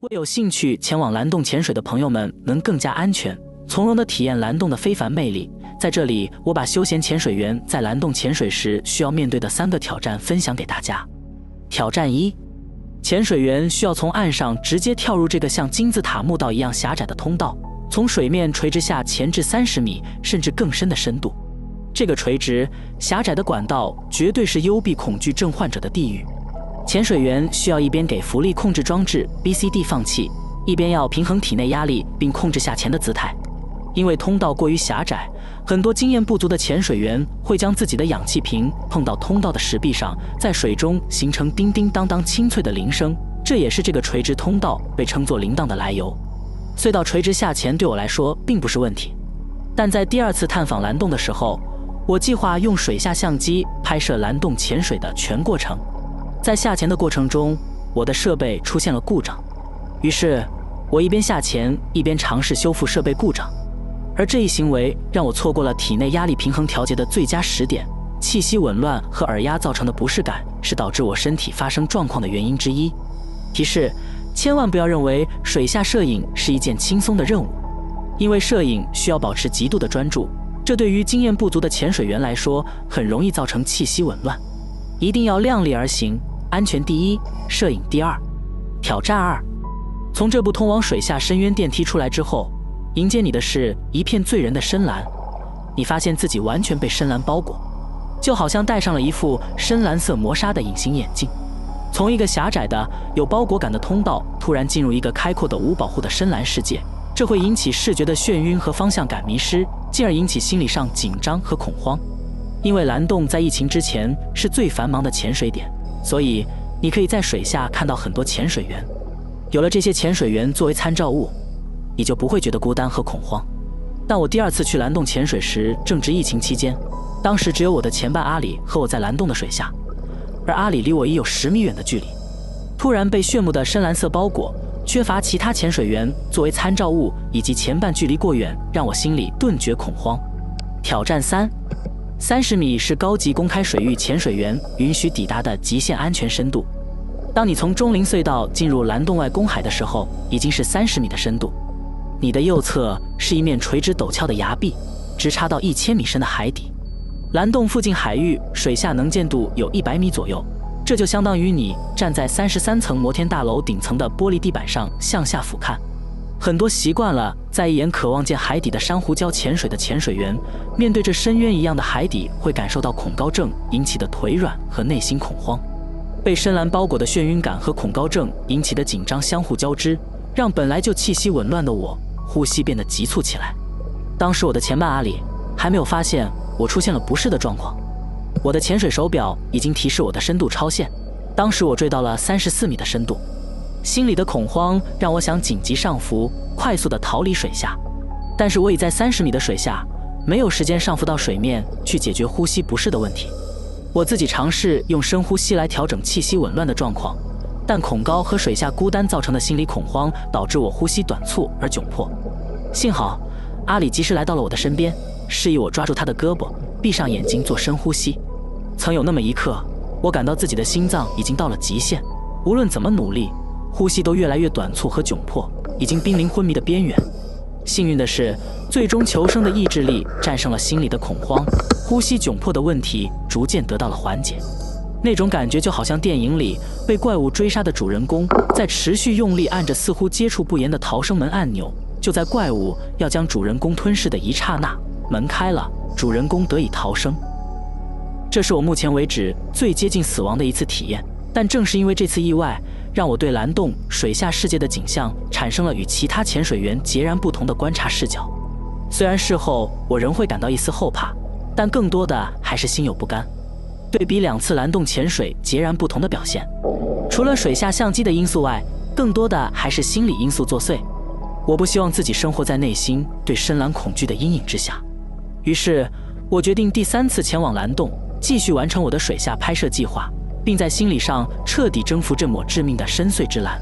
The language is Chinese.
为有兴趣前往蓝洞潜水的朋友们能更加安全、从容地体验蓝洞的非凡魅力，在这里我把休闲潜水员在蓝洞潜水时需要面对的三个挑战分享给大家。挑战一：潜水员需要从岸上直接跳入这个像金字塔墓道一样狭窄的通道，从水面垂直下潜至三十米甚至更深的深度。这个垂直狭窄的管道绝对是幽闭恐惧症患者的地狱。潜水员需要一边给浮力控制装置 BCD 放气，一边要平衡体内压力并控制下潜的姿态。因为通道过于狭窄，很多经验不足的潜水员会将自己的氧气瓶碰到通道的石壁上，在水中形成叮叮当当清脆的铃声。这也是这个垂直通道被称作“铃铛”的来由。隧道垂直下潜对我来说并不是问题，但在第二次探访蓝洞的时候，我计划用水下相机拍摄蓝洞潜水的全过程。在下潜的过程中，我的设备出现了故障，于是我一边下潜一边尝试修复设备故障，而这一行为让我错过了体内压力平衡调节的最佳时点。气息紊乱和耳压造成的不适感是导致我身体发生状况的原因之一。提示：千万不要认为水下摄影是一件轻松的任务，因为摄影需要保持极度的专注，这对于经验不足的潜水员来说很容易造成气息紊乱。一定要量力而行。安全第一，摄影第二。挑战二：从这部通往水下深渊电梯出来之后，迎接你的是一片醉人的深蓝。你发现自己完全被深蓝包裹，就好像戴上了一副深蓝色磨砂的隐形眼镜。从一个狭窄的有包裹感的通道，突然进入一个开阔的无保护的深蓝世界，这会引起视觉的眩晕和方向感迷失，进而引起心理上紧张和恐慌。因为蓝洞在疫情之前是最繁忙的潜水点。所以，你可以在水下看到很多潜水员。有了这些潜水员作为参照物，你就不会觉得孤单和恐慌。但我第二次去蓝洞潜水时正值疫情期间，当时只有我的前伴阿里和我在蓝洞的水下，而阿里离我已有十米远的距离。突然被炫目的深蓝色包裹，缺乏其他潜水员作为参照物，以及前半距离过远，让我心里顿觉恐慌。挑战三。三十米是高级公开水域潜水员允许抵达的极限安全深度。当你从钟灵隧道进入蓝洞外公海的时候，已经是三十米的深度。你的右侧是一面垂直陡峭的崖壁，直插到一千米深的海底。蓝洞附近海域水下能见度有一百米左右，这就相当于你站在三十三层摩天大楼顶层的玻璃地板上向下俯瞰。很多习惯了在一眼渴望见海底的珊瑚礁潜水的潜水员，面对这深渊一样的海底，会感受到恐高症引起的腿软和内心恐慌。被深蓝包裹的眩晕感和恐高症引起的紧张相互交织，让本来就气息紊乱的我呼吸变得急促起来。当时我的前伴阿里还没有发现我出现了不适的状况，我的潜水手表已经提示我的深度超限。当时我坠到了三十四米的深度。心里的恐慌让我想紧急上浮，快速的逃离水下，但是我已在三十米的水下，没有时间上浮到水面去解决呼吸不适的问题。我自己尝试用深呼吸来调整气息紊乱的状况，但恐高和水下孤单造成的心理恐慌导致我呼吸短促而窘迫。幸好阿里及时来到了我的身边，示意我抓住他的胳膊，闭上眼睛做深呼吸。曾有那么一刻，我感到自己的心脏已经到了极限，无论怎么努力。呼吸都越来越短促和窘迫，已经濒临昏迷的边缘。幸运的是，最终求生的意志力战胜了心里的恐慌，呼吸窘迫的问题逐渐得到了缓解。那种感觉就好像电影里被怪物追杀的主人公在持续用力按着似乎接触不严的逃生门按钮，就在怪物要将主人公吞噬的一刹那，门开了，主人公得以逃生。这是我目前为止最接近死亡的一次体验。但正是因为这次意外。让我对蓝洞水下世界的景象产生了与其他潜水员截然不同的观察视角。虽然事后我仍会感到一丝后怕，但更多的还是心有不甘。对比两次蓝洞潜水截然不同的表现，除了水下相机的因素外，更多的还是心理因素作祟。我不希望自己生活在内心对深蓝恐惧的阴影之下，于是我决定第三次前往蓝洞，继续完成我的水下拍摄计划。并在心理上彻底征服这抹致命的深邃之蓝。